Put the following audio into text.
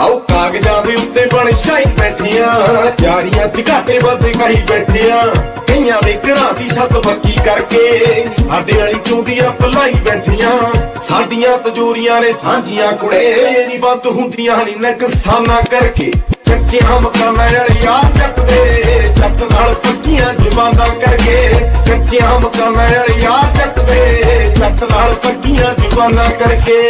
ਆਓ ਕਾਗਜ਼ਾਂ ਦੇ ਉੱਤੇ ਬਣ ਛਾਈ ਬੈਠੀਆਂ। ਯਾਰੀਆਂ ਚ ਘਾਟੇ ਵਾਦੇ ਕਹੀ ਬੈਠੀਆਂ। ਕਈਆਂ ਦੇ ਘਰਾਂ ਦੀ ਛੱਤ ਪੱਕੀ ਕਰਕੇ ਸਾਡੇ ਵਾਲੀ ਚੁੰਦੀਆਂ ਪਲਾਈ ਬੈਠੀਆਂ। ਸਾਡੀਆਂ ਤਜੋਰੀਆਂ ਨੇ ਸਾਂਝੀਆਂ ਕੁੜੇ ਨਹੀਂ ਬੰਦ ਹੁੰਦੀਆਂ ਨਹੀਂ ਨਕਸਾਨਾ ਕਰਕੇ। ਕੱਚਿਆਂ ਮਕਾਨਾਂ ਵਾਲੀ ਆ ਜੱਟ ਦੇ ਨਾਲ ਪੱਕੀਆਂ ਜ਼ੁਬਾਨਾਂ ਕਰਕੇ। ਕੱਚਿਆਂ ਮਕਾਨਾਂ ਵਾਲੀ ਆ ਜੱਟ ਦੇ ਨਾਲ ਪੱਕੀਆਂ ਜ਼ੁਬਾਨਾਂ ਕਰਕੇ।